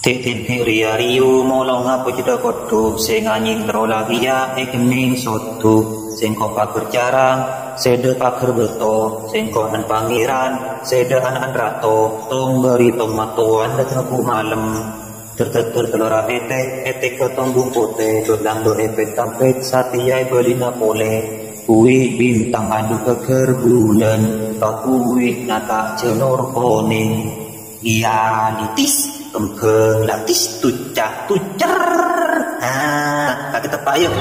Titin ria riu molong apa kita kotu sing anjing terola via e kening sotu sing ko paker jarang sede paker beto sing ko an pangeran sede an an rato tong beri tong matuan dan ngaku malam tertetur telora ete ete ke tong bungkote dodang do epet tampet satia belina pole Kui bintang adu keker bulan Tak kui nata celor koning Ia nitis kempeng latis tucah tucer ah kaki tepak yuk